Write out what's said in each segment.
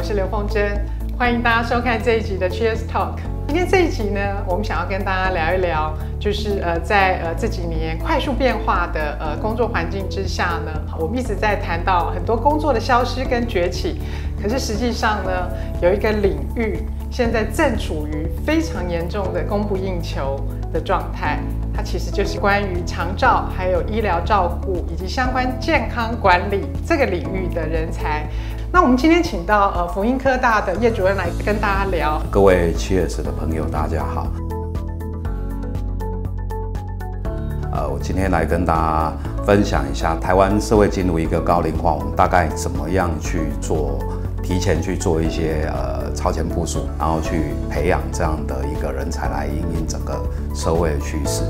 我是刘凤珍，欢迎大家收看这一集的 Cheers Talk。今天这一集呢，我们想要跟大家聊一聊，就是呃，在呃这几年快速变化的呃工作环境之下呢，我们一直在谈到很多工作的消失跟崛起，可是实际上呢，有一个领域现在正处于非常严重的供不应求的状态，它其实就是关于长照、还有医疗照顾以及相关健康管理这个领域的人才。那我们今天请到呃福音科大的叶主任来跟大家聊。各位 Cheers 的朋友，大家好。呃，我今天来跟大家分享一下台湾社会进入一个高龄化，我们大概怎么样去做，提前去做一些呃超前部署，然后去培养这样的一个人才来引领整个社会的趋势。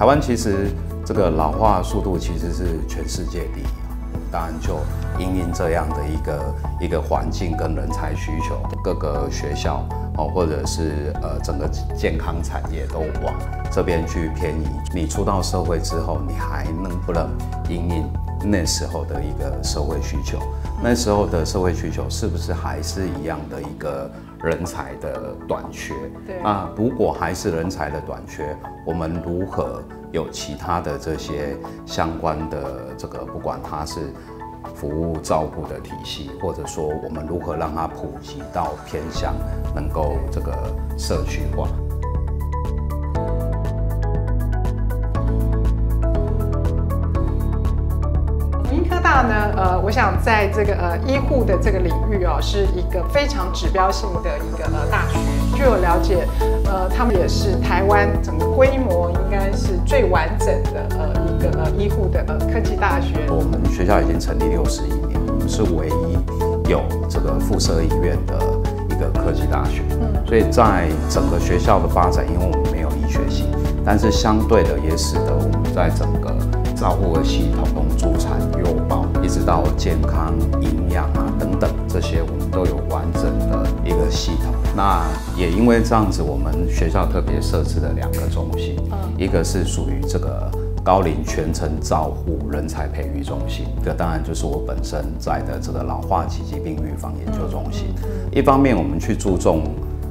台湾其实这个老化速度其实是全世界第一啊，当然就因应这样的一个一个环境跟人才需求，各个学校哦，或者是呃整个健康产业都往这边去偏移。你出到社会之后，你还能不能因应那时候的一个社会需求？那时候的社会需求是不是还是一样的一个人才的短缺？对啊，如果还是人才的短缺，我们如何有其他的这些相关的这个，不管它是服务照顾的体系，或者说我们如何让它普及到偏向能够这个社区化？大呢，呃，我想在这个呃医护的这个领域哦，是一个非常指标性的一个呃大学。据我了解，呃，他们也是台湾整个规模应该是最完整的呃一个呃医护的呃科技大学。我们学校已经成立六十一年，我们是唯一有这个附设医院的一个科技大学。嗯，所以在整个学校的发展，因为我们没有医学系，但是相对的也使得我们在整个照护的系统，中助产、幼保，一直到健康、营养啊等等这些，我们都有完整的一个系统。那也因为这样子，我们学校特别设置了两个中心，一个是属于这个高龄全程照护人才培育中心，一个当然就是我本身在的这个老化及疾病预防研究中心。一方面，我们去注重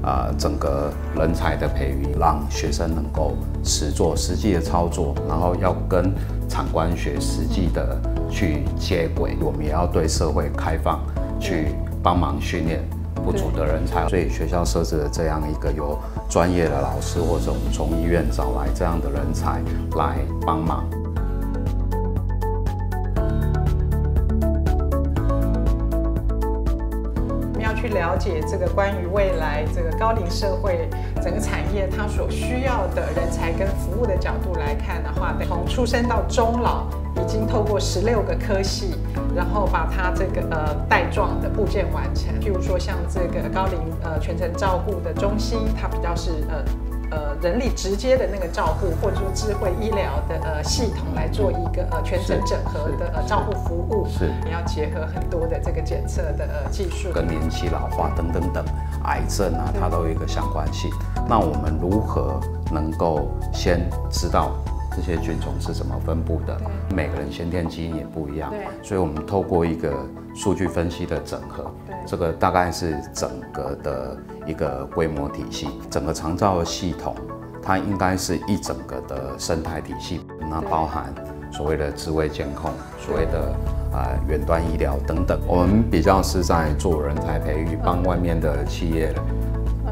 啊、呃整个人才的培育，让学生能够实做实际的操作，然后要跟产官学实际的去接轨。我们也要对社会开放，去帮忙训练不足的人才。所以学校设置了这样一个由专业的老师或者我们从医院找来这样的人才来帮忙。我们要去了解这个关于未来这个高龄社会整个产业它所需要的人才跟服务的角度来看的话，从出生到终老，已经透过十六个科系，然后把它这个呃带状的部件完成。譬如说像这个高龄呃全程照顾的中心，它比较是呃。呃，人力直接的那个照护，或者说智慧医疗的呃系统来做一个呃全程整合的呃照护服务，是你要结合很多的这个检测的呃技术，跟年期老化等等等，癌症啊，它都有一个相关性。那我们如何能够先知道这些菌种是怎么分布的？每个人先天基因也不一样对，所以我们透过一个数据分析的整合对，这个大概是整个的一个规模体系，整个长照的系统，它应该是一整个的生态体系，那包含所谓的智慧监控，所谓的啊远端医疗等等。我们比较是在做人才培育，帮外面的企业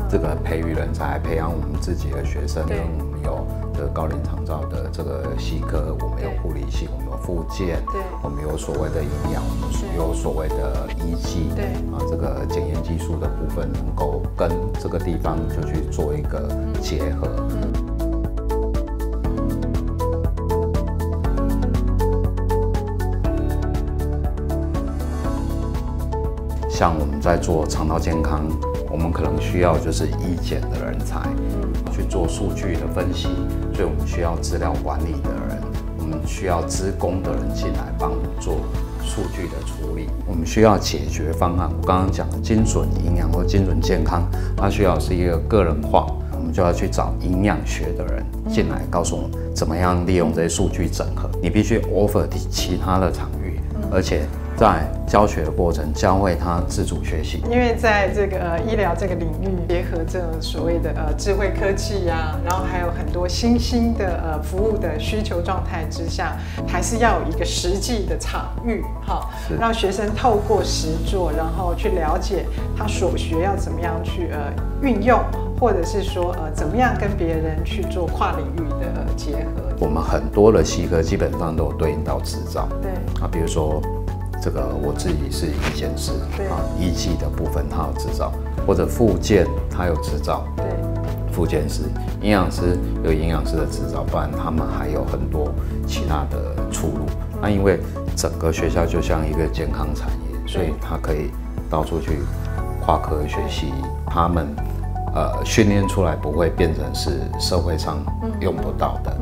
这个培育人才，培养我们自己的学生，对跟我们有这个高龄长照的这个系科，我们有护理系，我们有复健，对我们有所谓的营养，我们有所谓的医技，对。啊，这个检验技术的部分能够跟这个地方就去做一个结合。像我们在做肠道健康，我们可能需要就是医检的人才，去做数据的分析，对我们需要资料管理的人，我们需要资工的人进来帮我们做数据的处理，我们需要解决方案。我刚刚讲的精准营养或精准健康，它需要是一个个人化。我们就要去找营养学的人进来，告诉我们怎么样利用这些数据整合。你必须 offer 其他的场域，而且。在教学的过程，教会他自主学习。因为在这个呃医疗这个领域，结合这所谓的呃智慧科技呀，然后还有很多新兴的呃服务的需求状态之下，还是要有一个实际的场域，哈，让学生透过实作，然后去了解他所学要怎么样去呃运用，或者是说呃怎么样跟别人去做跨领域的结合。我们很多的西科基本上都有对应到执照，对啊，比如说。这个我自己是医检师啊，医技的部分他有执照，或者附件他有执照，对，附件师、营养师有营养师的执照，不然他们还有很多其他的出路。那因为整个学校就像一个健康产业，所以它可以到处去跨科学习，他们呃训练出来不会变成是社会上用不到的。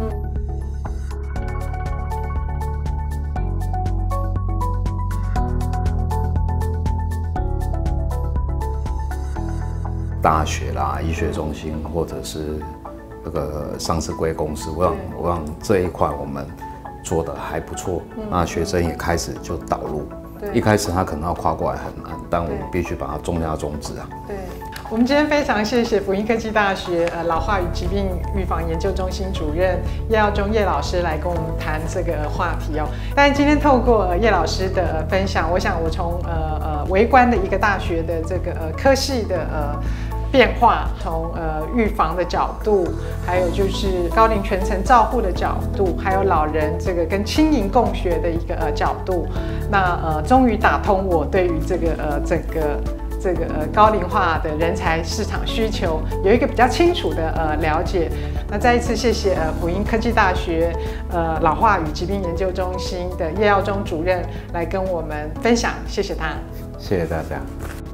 大学啦，医学中心，或者是那个上市贵公司，我想，我想这一块我们做的还不错。那学生也开始就导入，一开始他可能要跨过来很难，但我们必须把它重压重质啊。对，我们今天非常谢谢福音科技大学呃老化与疾病预防研究中心主任叶耀中叶老师来跟我们谈这个话题哦。但今天透过叶老师的分享，我想我从呃呃围观的一个大学的这个呃科系的呃。变化从呃预防的角度，还有就是高龄全程照护的角度，还有老人这个跟轻盈共学的一个呃角度，那呃终于打通我对于这个呃整个这个呃高龄化的人才市场需求有一个比较清楚的呃了解。那再一次谢谢呃辅音科技大学呃老化与疾病研究中心的叶耀忠主任来跟我们分享，谢谢他，谢谢大家。